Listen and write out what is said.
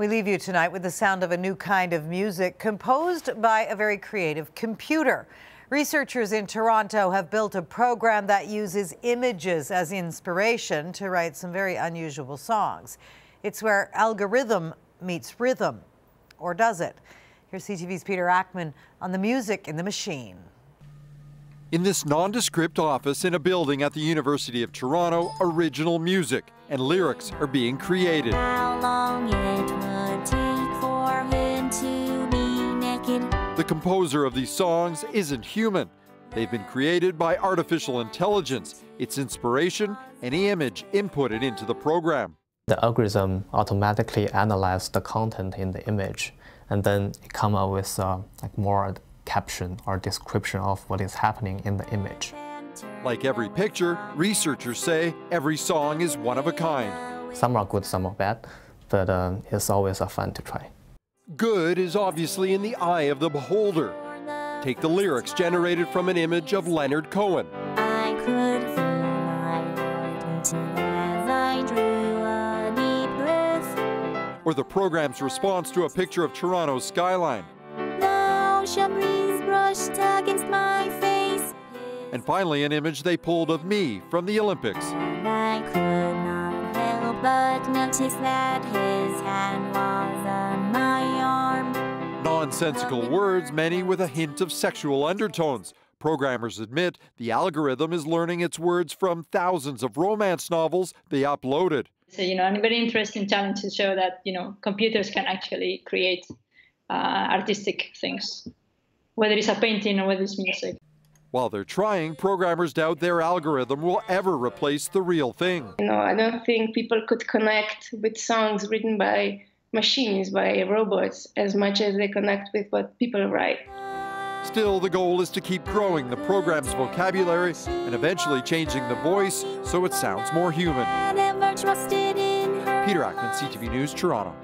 We leave you tonight with the sound of a new kind of music composed by a very creative computer. Researchers in Toronto have built a program that uses images as inspiration to write some very unusual songs. It's where algorithm meets rhythm. Or does it? Here's CTV's Peter Akman on the music in the machine. In this nondescript office in a building at the University of Toronto, original music and lyrics are being created. The composer of these songs isn't human. They've been created by artificial intelligence, its inspiration, any image inputted into the program. The algorithm automatically analyzes the content in the image and then it come up with uh, like more caption or description of what is happening in the image. Like every picture, researchers say every song is one of a kind. Some are good, some are bad, but uh, it's always a fun to try. Good is obviously in the eye of the beholder. Take the lyrics generated from an image of Leonard Cohen. Or the program's response to a picture of Toronto's skyline. And finally, an image they pulled of me from the Olympics. Nonsensical words, many with a hint of sexual undertones. Programmers admit the algorithm is learning its words from thousands of romance novels they uploaded. So, you know, a very interesting challenge to show that, you know, computers can actually create uh, artistic things, whether it's a painting or whether it's music. While they're trying, programmers doubt their algorithm will ever replace the real thing. You know, I don't think people could connect with songs written by machines, by robots, as much as they connect with what people write. Still, the goal is to keep growing the program's vocabulary and eventually changing the voice so it sounds more human. Peter Akman, CTV News, Toronto.